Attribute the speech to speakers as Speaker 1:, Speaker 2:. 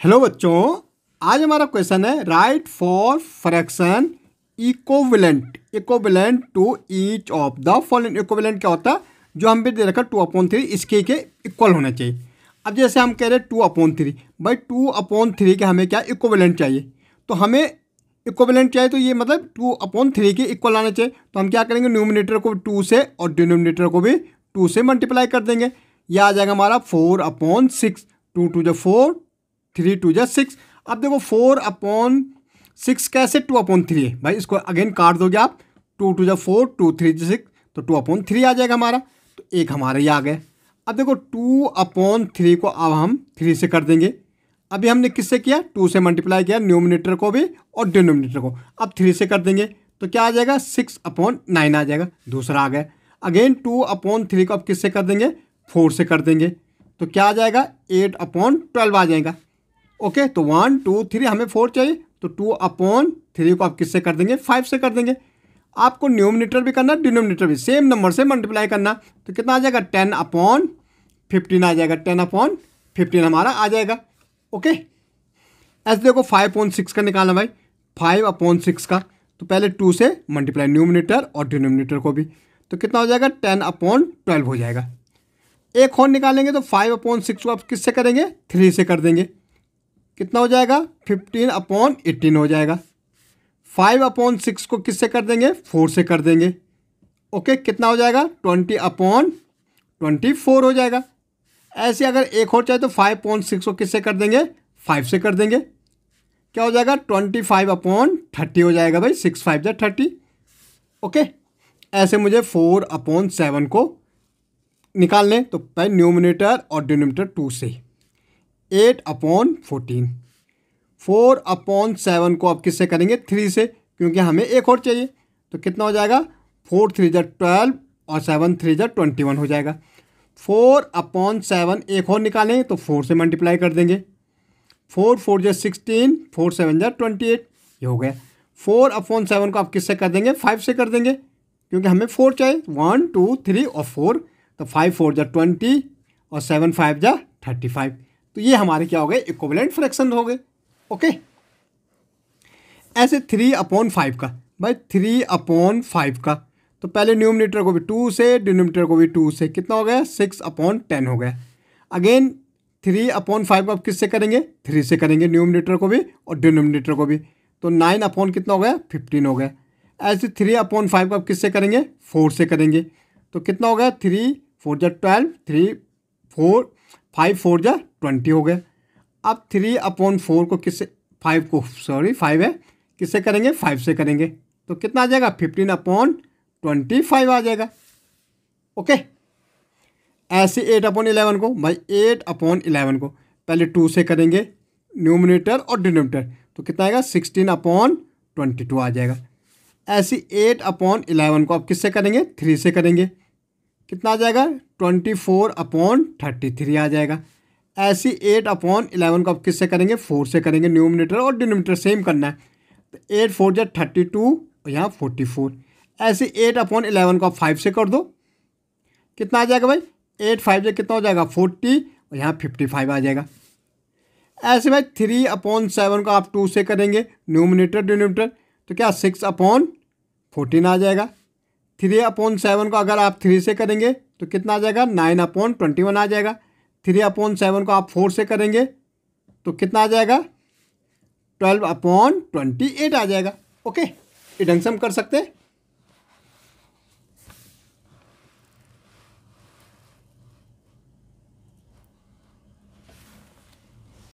Speaker 1: Hello बच्चों। आज हमारा क्वेश्चन है write for fraction equivalent equivalent to each of the following equivalent क्या होता है? जो हम भी दे रखा टू अपॉन थ्री इसके के इक्वल होना चाहिए। अब जैसे हम कह रहे हैं टू अपॉन थ्री भाई टू अपॉन थ्री के हमें क्या इकोविलेंट चाहिए? तो हमें इक्वलेंट चाहिए तो ये मतलब टू अपॉन थ्री के इक्वल आना चाहिए। तो हम क्या करेंगे? न्यूमिनेटर को टू से और डिनोमिनेटर को भी टू से मल्टीप्लाई कर देंगे। यह आ जाएगा हमारा four upon six two two जो फोर थ्री टू जो सिक्स अब देखो फोर अपॉन सिक्स कैसे टू अपॉन थ्री है? भाई इसको अगेन काट दोगे आप। टू टू जो फोर टू थ्री जो सिक्स तो टू अपॉन थ्री आ जाएगा हमारा। तो एक हमारा ही आ गया अब देखो टू अपॉन थ्री को अब हम थ्री से कर देंगे। अभी हमने किससे किया? टू से मल्टीप्लाई किया न्यूमिनेटर को भी और डिनोमिनेटर को। अब थ्री से कर देंगे। तो क्या आ जाएगा? सिक्स अपॉन नाइन आ जाएगा। दूसरा आ गया। अगेन टू अपॉन थ्री को अब किससे कर देंगे? फोर से कर देंगे। तो क्या आ जाएगा? एट अपॉन ट्वेल्व आ जाएगा। ओके तो वन टू थ्री हमें फोर चाहिए। तो टू अपॉन थ्री को आप किससे कर देंगे? फाइव से कर देंगे। आपको न्यूमिनेटर भी करना डिनोमिनेटर भी। सेम नंबर से मल्टीप्लाई करना। तो कितना आ जाएगा? टेन अपॉन फिफ्टीन आ जाएगा। टेन अपॉन फिफ्टीन हमारा आ जाएगा। ओके ऐसे देखो फाइव अपॉन सिक्स का निकालना भाई। फाइव अपॉन सिक्स का। तो पहले टू से मल्टीप्लाई न्यूमिनेटर और डिनोमिनेटर को भी। तो कितना हो जाएगा? टेन अपॉन ट्वेल्व हो जाएगा। एक और निकालेंगे तो फाइव अपॉन सिक्स को आप किससे करेंगे? थ्री से कर देंगे। कितना हो जाएगा? फिफ्टीन अपॉन एट्टीन हो जाएगा। फाइव अपॉन सिक्स को किससे कर देंगे? फोर से कर देंगे। ओके कितना हो जाएगा? ट्वेंटी अपॉन ट्वेंटी फोर हो जाएगा। ऐसे अगर एक और चाहिए तो फाइव अपॉन सिक्स को किससे कर देंगे? फाइव से कर देंगे। क्या हो जाएगा? ट्वेंटी फाइव अपॉन थर्टी हो जाएगा भाई। सिक्स फाइव या थर्टी ओके ऐसे मुझे फोर अपॉन सेवन को निकाल लें तो भाई न्यूमिनेटर और डिनोमिनेटर टू से। Eight upon fourteen. Four upon seven को आप किससे करेंगे? थ्री से, क्योंकि हमें एक और चाहिए। तो कितना हो जाएगा? फोर थ्री जै ट्वेल्व और सेवन थ्री जै ट्वेंटी वन हो जाएगा। फोर अपॉन सेवन एक और निकालें तो फोर से मल्टीप्लाई कर देंगे। फोर फोर जै सिक्सटीन, फोर सेवन जै ट्वेंटी एट, ये हो गया। फोर अपॉन सेवन को आप किससे कर देंगे? फाइव से कर देंगे, क्योंकि हमें फोर चाहिए। वन, टू, थ्री और फोर तो फाइव फोर जै ट्वेंटी और सेवन फाइव जै थर्टी फाइव। तो ये हमारे क्या हो गए? इक्वलेंट फ्रैक्शन हो गए। ओके ऐसे थ्री अपॉन फाइव का। भाई थ्री अपॉन फाइव का। तो पहले न्यूमिनेटर को भी टू से डिनोमिनेटर को भी टू से। कितना हो गया? सिक्स अपॉन टेन हो गया। अगेन थ्री अपॉन फाइव आप किससे करेंगे? थ्री से करेंगे न्यूमिनेटर को भी और डिनोमिनेटर को भी। तो नाइन अपॉन कितना हो गया? फिफ्टीन हो गया। ऐसे थ्री अपॉन फाइव आप किससे करेंगे? फोर से करेंगे। तो कितना हो गया? थ्री फोर जा twelve three four five four जा ट्वेंटी हो गया अब थ्री अपॉन फोर को किससे फाइव को सॉरी फाइव है। किससे करेंगे? फाइव से करेंगे। तो कितना आ जाएगा? फिफ्टीन अपॉन ट्वेंटी फाइव आ जाएगा। ओके ऐसे एट अपॉन इलेवन को, भाई एट अपॉन इलेवन को। पहले टू से करेंगे न्यूमिनेटर और डिनोमिनेटर तो कितना आएगा? सिक्सटीन अपॉन ट्वेंटी टू आ जाएगा। ऐसे एट अपॉन इलेवन को आप किससे करेंगे? थ्री से करेंगे। कितना आ जाएगा? Twenty four upon thirty three आ जाएगा। ऐसी एट अपॉन इलेवन को आप किससे करेंगे? फोर से करेंगे। न्यूमिनेटर और डिनोमिनेटर सेम करना है। तो एट फोर जो थर्टी टू और यहाँ फोर्टी फोर ऐसे एट अपॉन इलेवन को आप फाइव से कर दो। कितना आ जाएगा भाई? एट फाइव जो कितना हो जाएगा? फोर्टी और यहाँ फिफ्टी फाइव आ जाएगा। ऐसे भाई थ्री अपॉन सेवन को आप टू से करेंगे। न्यूमिनेटर डिनोमिनेटर तो क्या? सिक्स अपॉन फोर्टीन आ जाएगा। थ्री अपॉन सेवन को अगर आप थ्री से करेंगे तो कितना आ जाएगा? नाइन अपॉन ट्वेंटी वन आ जाएगा। थ्री अपॉन सेवन को आप फोर से करेंगे तो कितना आ जाएगा? ट्वेल्व अपॉन ट्वेंटी एट आ जाएगा। ओके? ये ढंग से हम कर सकते हैं।